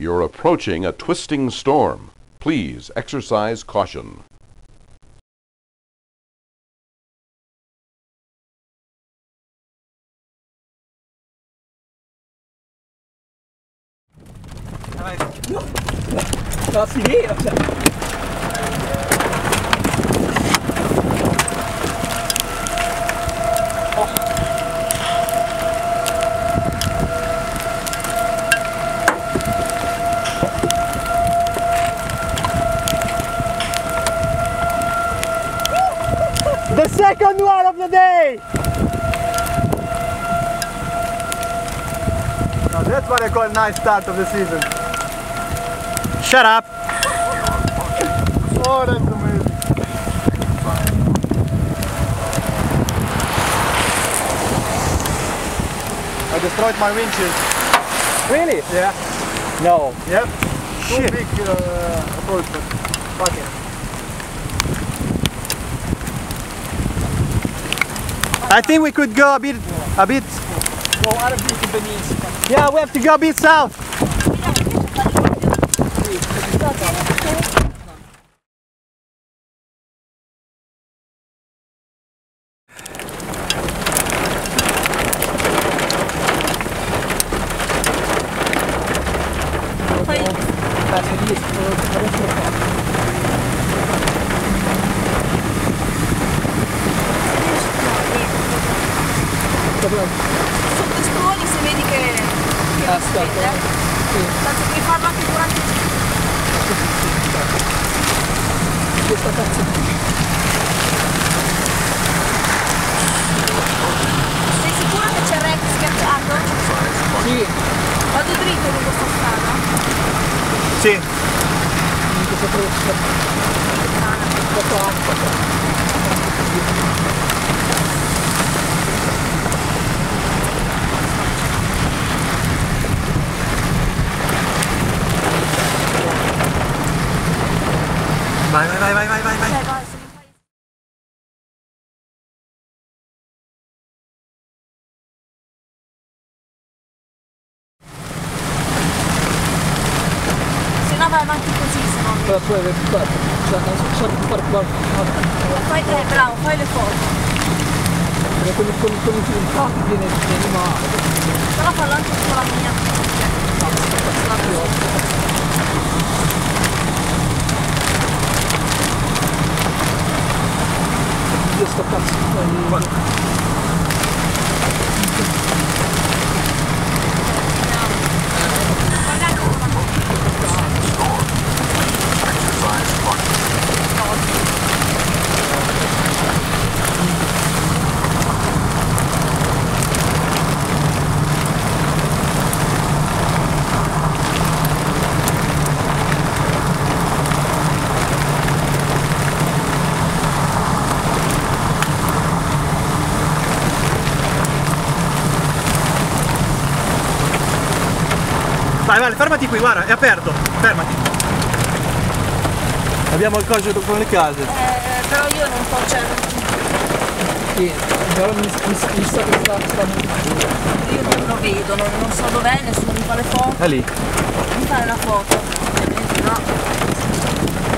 You're approaching a twisting storm. Please exercise caution. Ist die Idee. Second one of the day! Now that's what I call a nice start of the season. Shut up! Oh, that's amazing. I destroyed my windshield. Really? Yeah. No. Yep. Too big uh, approach, but fuck it. I think we could go a bit, a bit. Go out of. Yeah, we have to go a bit south. Sotto i scrolli se vedi che, che non si vede. Tanto devi farlo anche durante Questa cazzo Sei sicuro che c'è il rec schiacciato? Sì, Vado dritto lungo questa strada? Sì. in questa questa acqua. Vai, vai, vai, vai, vai, vai, vai. Vai, no vai avanti così, se no. Però tu hai recuperato. Cioè, non so, di fare qualcosa. Fai, eh, bravo, fai le foto. Perché con, con, con i filtrati viene, viene male. Però fallo anche con la mia. Io Thank you. Vai, vai, fermati qui, guarda, è aperto. Fermati. Abbiamo il coso con le case. Eh, però io non so, cioè, Sì, però mi, mi, mi sa che sta... sta... io non lo vedo, non, non so dov'è, nessuno mi fa le foto. È lì. Mi fare la foto. Ovviamente no.